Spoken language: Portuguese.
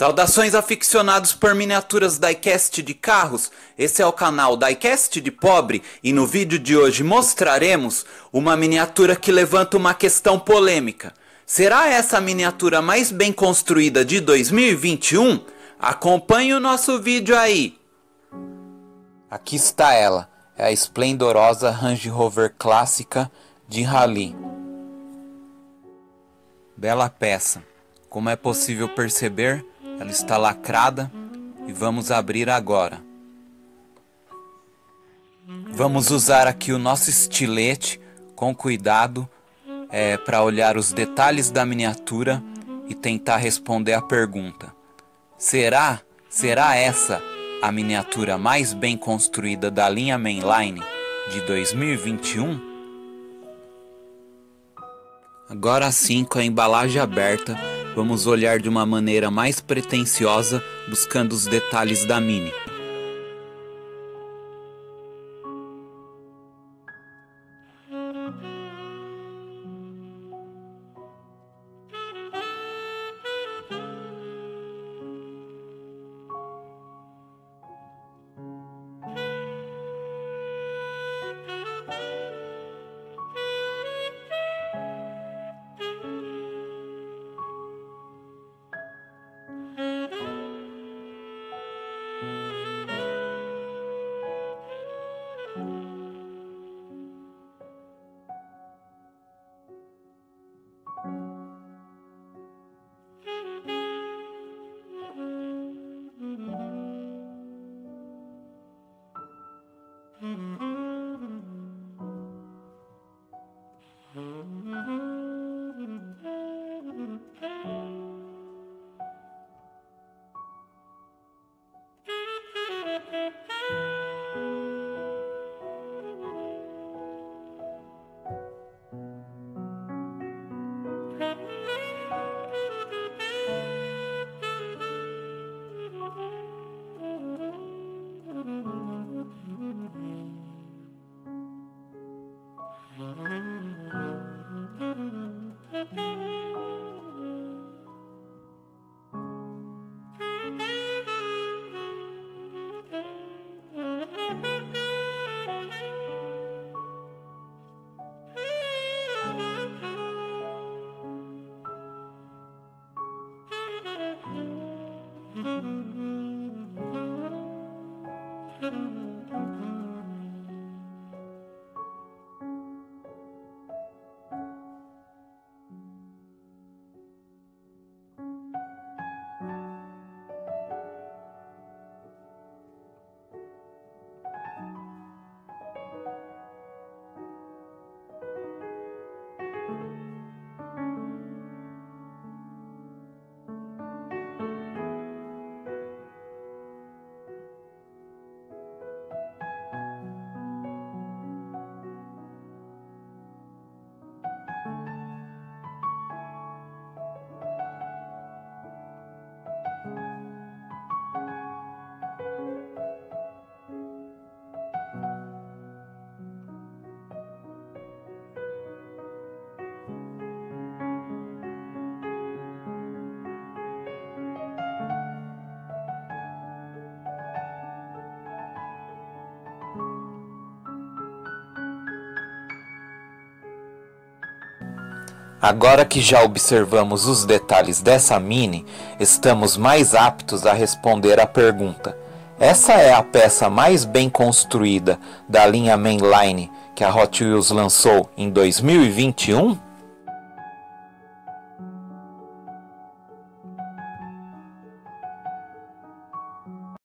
Saudações aficionados por miniaturas diecast de carros. Esse é o canal Diecast de Pobre e no vídeo de hoje mostraremos uma miniatura que levanta uma questão polêmica. Será essa a miniatura mais bem construída de 2021? Acompanhe o nosso vídeo aí. Aqui está ela, é a esplendorosa Range Rover clássica de Rally. Bela peça. Como é possível perceber, ela está lacrada e vamos abrir agora. Vamos usar aqui o nosso estilete com cuidado é, para olhar os detalhes da miniatura e tentar responder a pergunta: será, será essa a miniatura mais bem construída da linha Mainline de 2021? Agora sim, com a embalagem aberta, vamos olhar de uma maneira mais pretensiosa, buscando os detalhes da Mini. Mm-hmm. Agora que já observamos os detalhes dessa Mini, estamos mais aptos a responder à pergunta: essa é a peça mais bem construída da linha Mainline que a Hot Wheels lançou em 2021?